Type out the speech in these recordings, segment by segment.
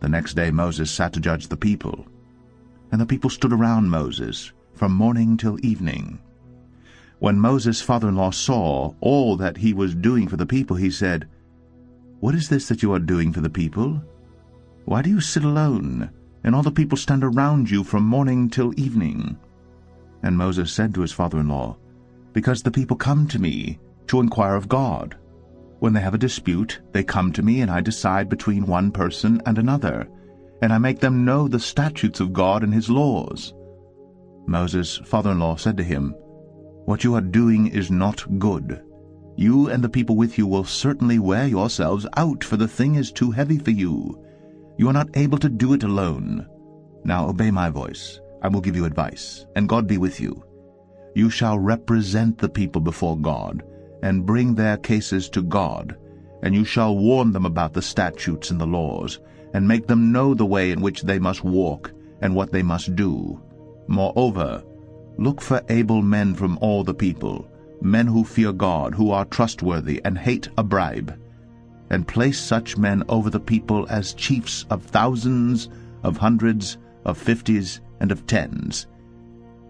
The next day Moses sat to judge the people. And the people stood around Moses from morning till evening. When Moses' father-in-law saw all that he was doing for the people, he said, What is this that you are doing for the people? Why do you sit alone, and all the people stand around you from morning till evening? And Moses said to his father-in-law, Because the people come to me to inquire of God. When they have a dispute, they come to me, and I decide between one person and another, and I make them know the statutes of God and his laws. Moses' father-in-law said to him, What you are doing is not good. You and the people with you will certainly wear yourselves out, for the thing is too heavy for you. You are not able to do it alone. Now obey my voice. I will give you advice, and God be with you. You shall represent the people before God, and bring their cases to God, and you shall warn them about the statutes and the laws, and make them know the way in which they must walk, and what they must do. Moreover, look for able men from all the people, men who fear God, who are trustworthy, and hate a bribe, and place such men over the people as chiefs of thousands, of hundreds, of fifties, and of tens,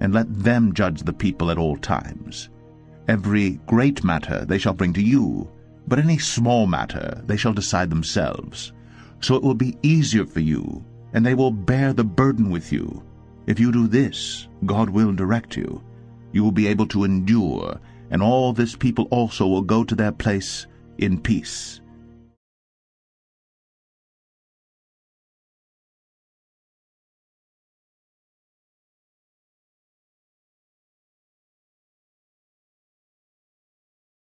and let them judge the people at all times. Every great matter they shall bring to you, but any small matter they shall decide themselves. So it will be easier for you, and they will bear the burden with you. If you do this, God will direct you. You will be able to endure, and all this people also will go to their place in peace.